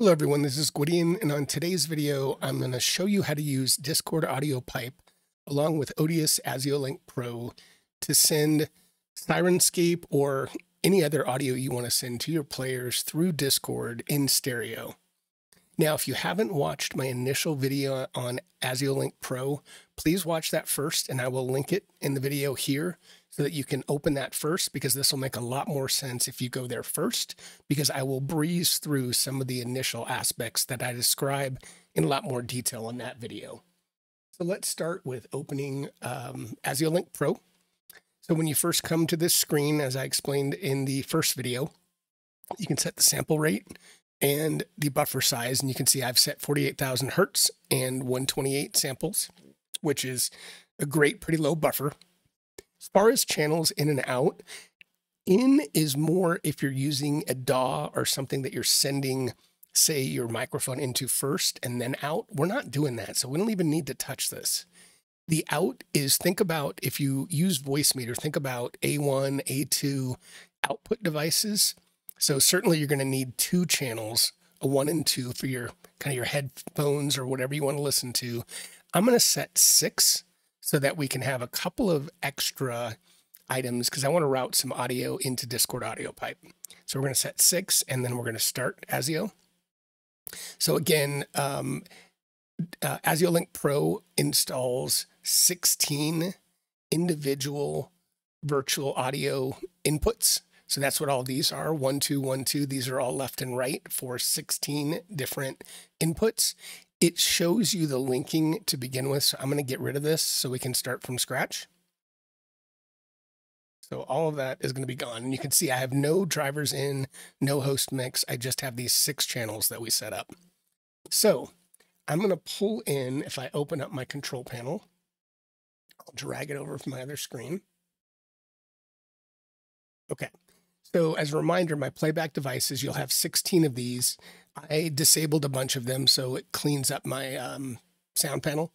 Hello everyone, this is Gwydion, and on today's video, I'm going to show you how to use Discord Audio Pipe along with ODeus ASIO-Link Pro to send Syrinscape or any other audio you want to send to your players through Discord in stereo. Now, if you haven't watched my initial video on ASIO-Link Pro, please watch that first, and I will link it in the video here so that you can open that first because this will make a lot more sense if you go there first because I will breeze through some of the initial aspects that I describe in a lot more detail in that video. So let's start with opening um, ASIO-Link Pro. So when you first come to this screen, as I explained in the first video, you can set the sample rate and the buffer size. And you can see I've set 48,000 Hertz and 128 samples, which is a great, pretty low buffer. As far as channels in and out, in is more if you're using a DAW or something that you're sending, say, your microphone into first and then out. We're not doing that. So we don't even need to touch this. The out is think about if you use Voicemeeter, think about A1, A2 output devices. So certainly you're going to need two channels, a one and two for your kind of your headphones or whatever you want to listen to. I'm going to set six so that we can have a couple of extra items because I want to route some audio into Discord audio pipe. So we're going to set six and then we're going to start ASIO. So again, um, uh, ASIO Link Pro installs 16 individual virtual audio inputs. So that's what all these are one, two, one, two. These are all left and right for 16 different inputs it shows you the linking to begin with. So I'm going to get rid of this so we can start from scratch. So all of that is going to be gone. And you can see I have no drivers in, no host mix. I just have these six channels that we set up. So I'm going to pull in, if I open up my control panel, I'll drag it over from my other screen. Okay. So as a reminder, my playback devices, you'll have 16 of these. I disabled a bunch of them so it cleans up my um, sound panel,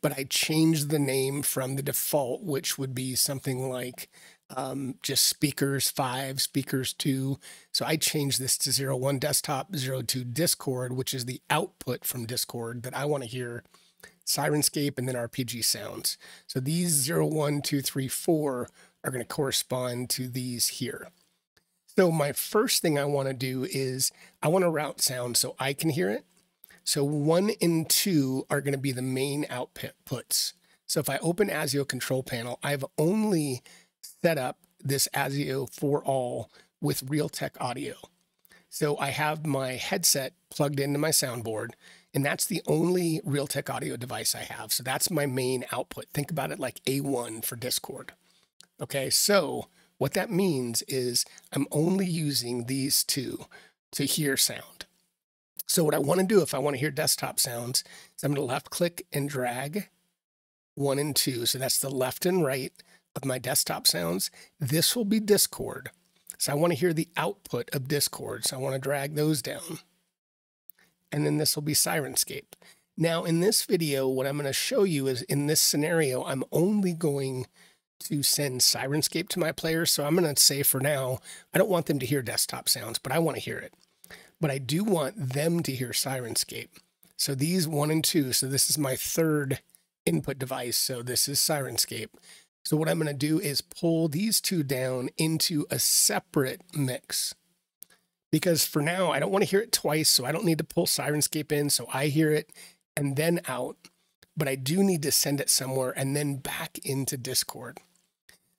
but I changed the name from the default, which would be something like um, just speakers five, speakers two. So I changed this to zero one desktop, zero two Discord, which is the output from Discord that I want to hear Syrinscape and then RPG sounds. So these zero one two three four are going to correspond to these here. So my first thing I want to do is I want to route sound so I can hear it. So one and two are going to be the main outputs. So if I open ASIO control panel, I've only set up this ASIO4ALL with Realtek audio. So I have my headset plugged into my soundboard, and that's the only Realtek audio device I have. So that's my main output. Think about it like A1 for Discord. Okay, so what that means is I'm only using these two to hear sound. So what I want to do if I want to hear desktop sounds is I'm going to left click and drag one and two. So that's the left and right of my desktop sounds. This will be Discord. So I want to hear the output of Discord. So I want to drag those down. And then this will be Syrinscape. Now in this video, what I'm going to show you is in this scenario, I'm only going to send Syrinscape to my players. So I'm going to say for now, I don't want them to hear desktop sounds, but I want to hear it. But I do want them to hear Syrinscape. So these one and two, so this is my third input device. So this is Syrinscape. So what I'm going to do is pull these two down into a separate mix. Because for now, I don't want to hear it twice, so I don't need to pull Syrinscape in. So I hear it and then out but I do need to send it somewhere and then back into Discord.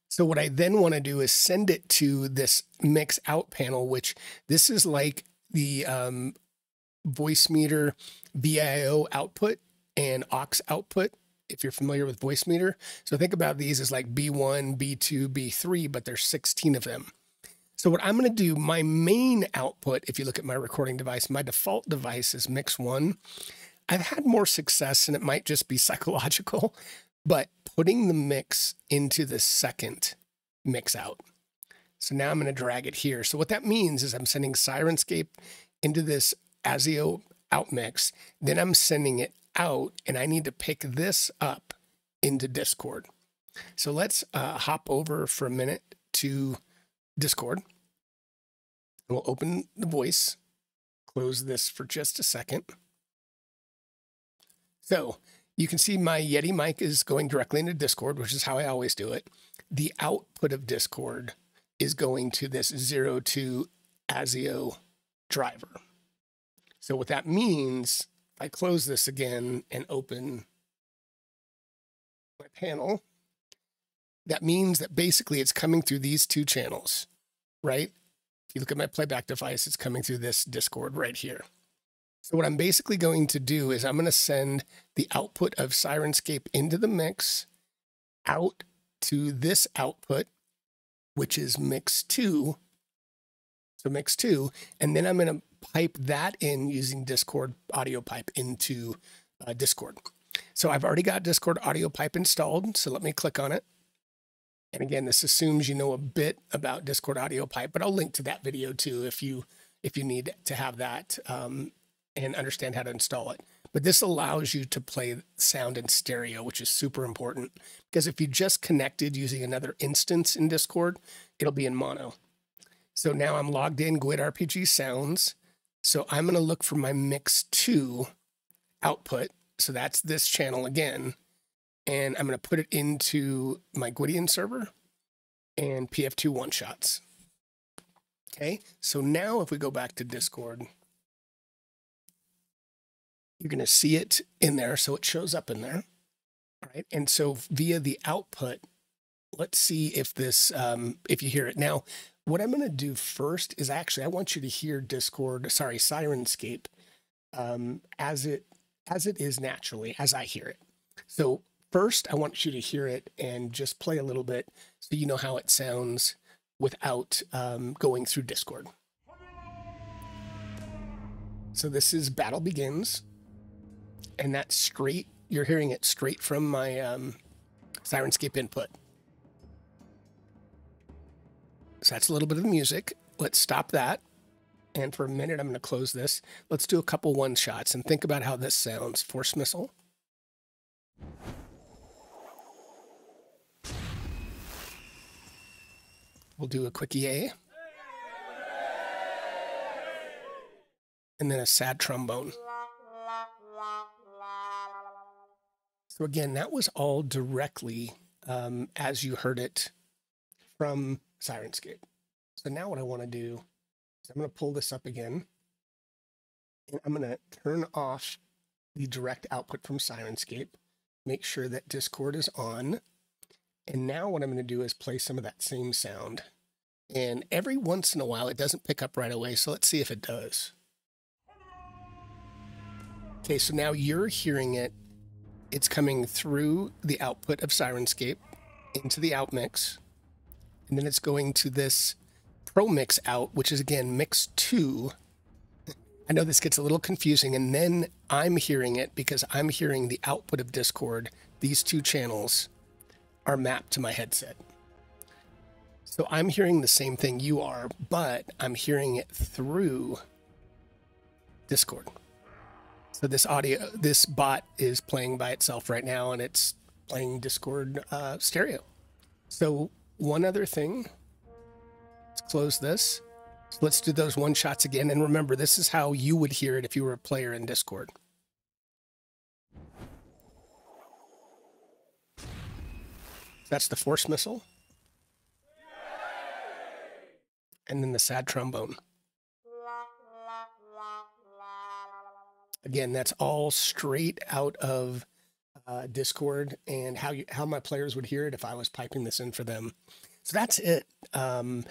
So what I then want to do is send it to this mix out panel, which this is like the um, Voicemeeter VAIO output and aux output, if you're familiar with Voicemeeter. So think about these as like B1, B2, B3, but there's 16 of them. So what I'm going to do, my main output, if you look at my recording device, my default device is Mix 1. I've had more success, and it might just be psychological, but putting the mix into the second mix out. So now I'm going to drag it here. So what that means is I'm sending Syrinscape into this ASIO out mix. Then I'm sending it out, and I need to pick this up into Discord. So let's uh, hop over for a minute to Discord. We'll open the voice, close this for just a second. So you can see my Yeti mic is going directly into Discord, which is how I always do it. The output of Discord is going to this zero two ASIO driver. So what that means, if I close this again and open my panel, that means that basically it's coming through these two channels, right? If you look at my playback device, it's coming through this Discord right here. So what I'm basically going to do is I'm going to send the output of Syrinscape into the mix out to this output, which is mix two. So mix two, and then I'm going to pipe that in using Discord audio pipe into uh, Discord. So I've already got Discord audio pipe installed. So let me click on it. And again, this assumes you know a bit about Discord audio pipe, but I'll link to that video too if you if you need to have that um, and understand how to install it. But this allows you to play sound in stereo, which is super important because if you just connected using another instance in Discord, it'll be in mono. So now I'm logged in GWT RPG Sounds. So I'm going to look for my Mix 2 output. So that's this channel again and I'm going to put it into my Gwydion server and PF2 one shots. Okay, so now if we go back to Discord, you're going to see it in there. So it shows up in there. All right. And so via the output, let's see if this, um, if you hear it. Now, what I'm going to do first is actually, I want you to hear Discord, sorry, Syrinscape um, as it, as it is naturally, as I hear it. So First, I want you to hear it and just play a little bit so you know how it sounds without um, going through Discord. So this is Battle Begins, and that's straight, you're hearing it straight from my um, Syrinscape input. So that's a little bit of music. Let's stop that. And for a minute, I'm going to close this. Let's do a couple one shots and think about how this sounds. Force missile. We'll do a quick yay. And then a sad trombone. So again, that was all directly um, as you heard it from Syrinscape. So now what I want to do is I'm going to pull this up again. And I'm going to turn off the direct output from Syrinscape, Make sure that Discord is on. And now what I'm going to do is play some of that same sound. And every once in a while, it doesn't pick up right away. So let's see if it does. Okay, so now you're hearing it. It's coming through the output of Syrinscape into the out mix. And then it's going to this Pro Mix out, which is again mix two. I know this gets a little confusing. And then I'm hearing it because I'm hearing the output of Discord, these two channels are mapped to my headset. So I'm hearing the same thing you are, but I'm hearing it through Discord. So this audio, this bot is playing by itself right now, and it's playing Discord uh, stereo. So one other thing, let's close this. So let's do those one shots again. And remember, this is how you would hear it if you were a player in Discord. That's the force missile. And then the sad trombone. Again, that's all straight out of uh, Discord and how you, how my players would hear it if I was piping this in for them. So that's it. Um,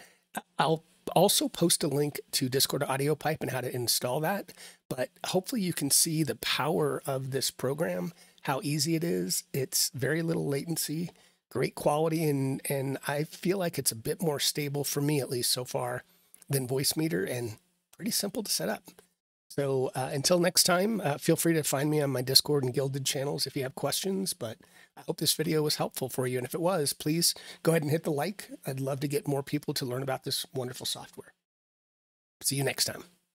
I'll also post a link to Discord Audio Pipe and how to install that. But hopefully you can see the power of this program, how easy it is. It's very little latency great quality, and and I feel like it's a bit more stable for me at least so far than Voicemeeter, and pretty simple to set up. So uh, until next time, uh, feel free to find me on my Discord and Guilded channels if you have questions. But I hope this video was helpful for you, and if it was, please go ahead and hit the like. I'd love to get more people to learn about this wonderful software. See you next time.